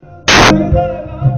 Thank you.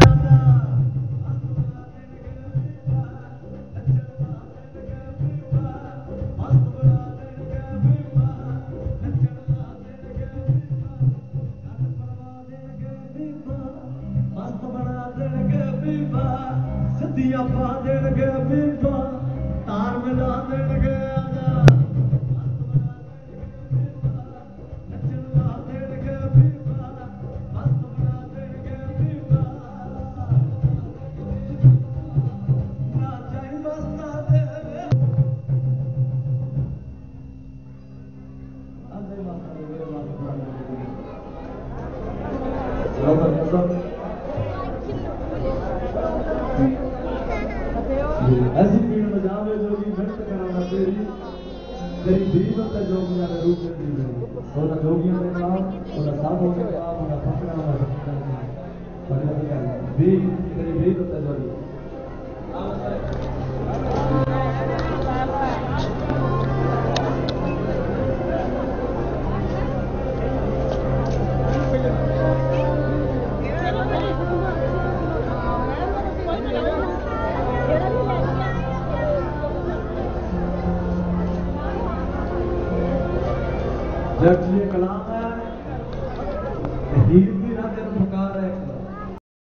ਸਿੱਧੀਆਂ ਪਾ ਦੇਣਗੇ ਬੀਬਾ ਤਾਰ ਮਿਲਾ ਦੇਣਗੇ ਆਜਾ ਨੱਚਣ ਲਾ ऐसी पीड़ में जावे जो जी मेहनत कराना तेरी तेरी गरीब तक जोगियाँ रे रूप में दी गई और जोगियाँ रे नाम और साधु के नाम और फकरा में फकरा में फकरा में दी तेरी गरीब तक जोगी अध्यक्ष कलाम